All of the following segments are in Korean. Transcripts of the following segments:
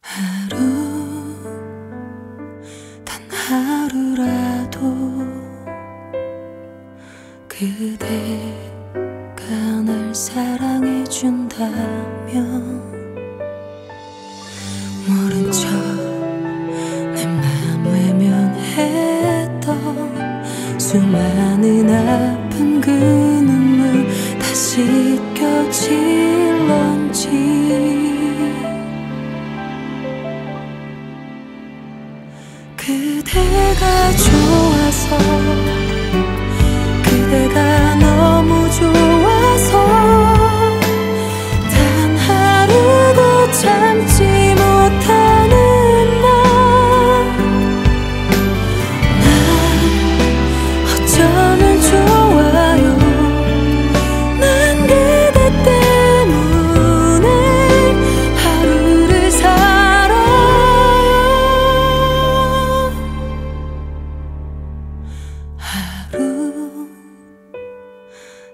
하루 단 하루라도 그대가 날 사랑해 준다면 모른 척내 마음 외면했던 수많은 아픈 그 그대가 좋아서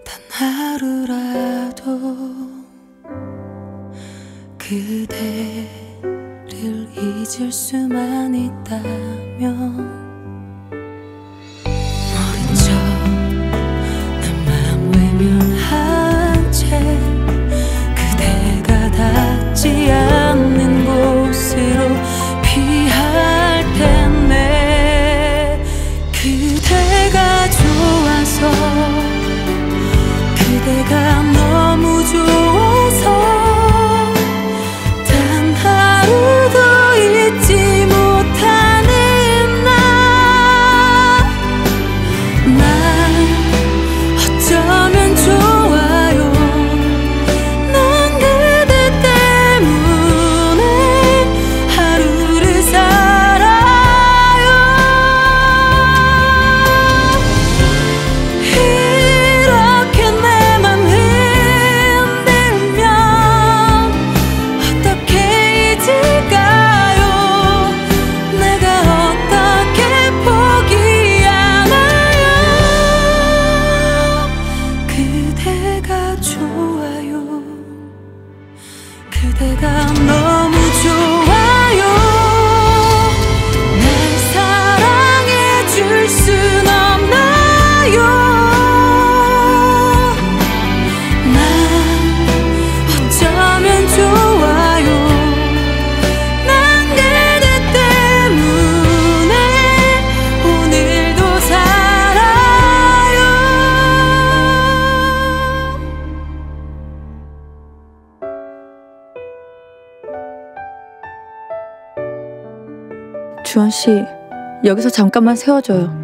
단 하루라도 그대를 잊을 수만 있다면 the girl. 좋아요. 그대가 주원 씨, 여기서 잠깐만 세워줘요.